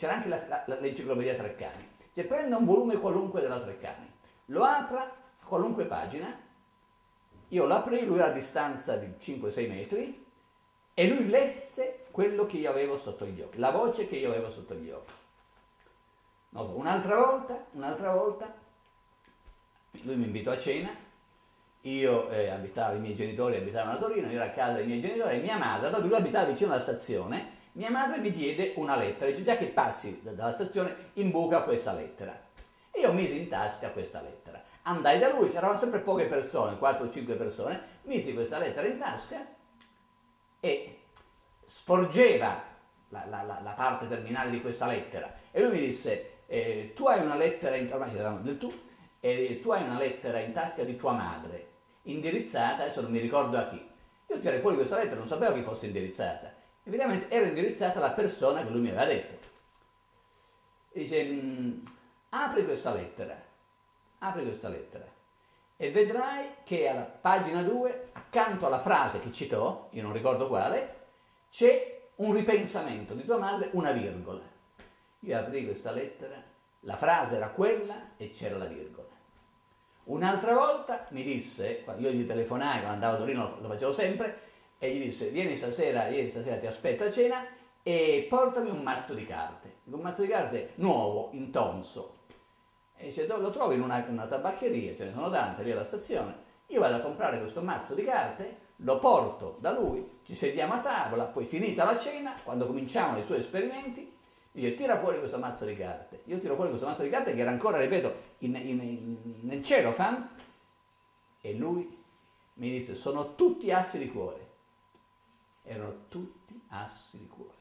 c'era anche l'enciclopedia Treccani. Cioè prenda un volume qualunque della Treccani, lo apra a qualunque pagina, io lo aprì, lui era a distanza di 5-6 metri, e lui lesse quello che io avevo sotto gli occhi, la voce che io avevo sotto gli occhi. Non so, un'altra volta, un'altra volta, lui mi invitò a cena, io eh, abitavo, i miei genitori abitavano a Torino, io ero a casa dei miei genitori e mia madre, lui abitava vicino alla stazione, mia madre mi diede una lettera, dice già che passi dalla stazione imbuca questa lettera. E io misi in tasca questa lettera. Andai da lui, c'erano sempre poche persone, 4 o 5 persone, misi questa lettera in tasca e sporgeva la, la, la, la parte terminale di questa lettera. E lui mi disse, eh, tu hai una lettera, in, del tu, eh, tu hai una lettera in tasca di tua madre, indirizzata, adesso non mi ricordo a chi. Io tirai fuori questa lettera, non sapevo chi fosse indirizzata Evidentemente era indirizzata alla persona che lui mi aveva detto. dice, mm, apri questa lettera, apri questa lettera e vedrai che alla pagina 2, accanto alla frase che citò, io non ricordo quale, c'è un ripensamento di tua madre, una virgola. Io apri questa lettera, la frase era quella e c'era la virgola. Un'altra volta mi disse, io gli telefonai quando andavo a Torino, lo facevo sempre, e gli disse vieni stasera, ieri stasera ti aspetto a cena e portami un mazzo di carte, un mazzo di carte nuovo, in tonso. E dice lo trovi in una, una tabaccheria, ce ne sono tante lì alla stazione, io vado a comprare questo mazzo di carte, lo porto da lui, ci sediamo a tavola, poi finita la cena, quando cominciamo i suoi esperimenti, io tira fuori questo mazzo di carte. Io tiro fuori questo mazzo di carte che era ancora, ripeto, in, in, in, nel cellophane e lui mi disse sono tutti assi di cuore erano tutti assi di cuore.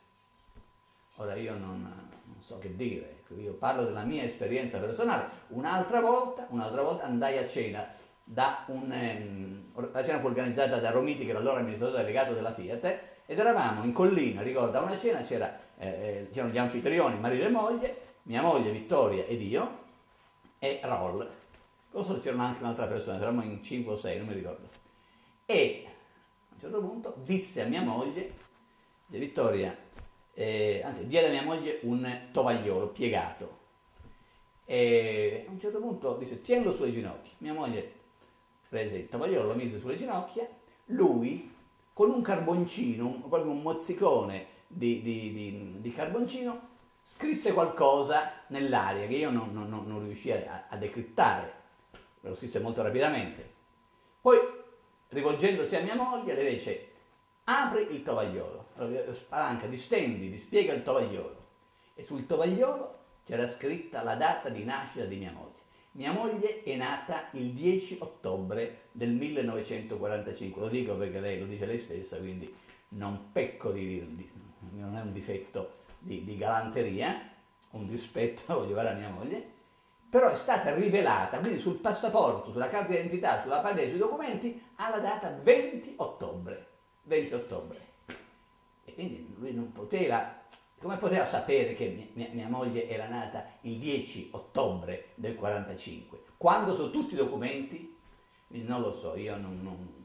Ora io non, non so che dire, ecco, io parlo della mia esperienza personale. Un'altra volta, un'altra volta andai a cena da un, um, la cena fu organizzata da Romiti, che era allora amministratore delegato della Fiat, ed eravamo in collina, ricordo, a una cena c'era, eh, eh, c'erano gli anfitrioni, marito e moglie, mia moglie Vittoria ed io, e Roll. Forse c'era anche un'altra persona, eravamo in 5 o 6, non mi ricordo. E un certo punto disse a mia moglie, Vittoria, eh, anzi diede a mia moglie un tovagliolo piegato e a un certo punto disse tienilo sulle ginocchia. Mia moglie prese il tovagliolo, lo mise sulle ginocchia, lui con un carboncino, un, proprio un mozzicone di, di, di, di, carboncino, scrisse qualcosa nell'aria che io non, non, non riuscii a, a decrittare, lo scrisse molto rapidamente. Poi rivolgendosi a mia moglie, le dice apri il tovagliolo, allora, spalanca, distendi, dispiega il tovagliolo. E sul tovagliolo c'era scritta la data di nascita di mia moglie. Mia moglie è nata il 10 ottobre del 1945, lo dico perché lei lo dice lei stessa, quindi non pecco di, di non è un difetto di, di galanteria, un dispetto, voglio fare a mia moglie, però è stata rivelata, quindi sul passaporto, sulla carta d'identità, sulla pagina sui documenti, alla data 20 ottobre. 20 ottobre. E quindi lui non poteva, come poteva sapere che mia, mia moglie era nata il 10 ottobre del 45? Quando su tutti i documenti, non lo so, io non, non,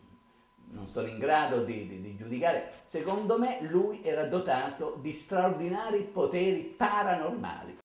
non sono in grado di, di, di, giudicare, secondo me lui era dotato di straordinari poteri paranormali.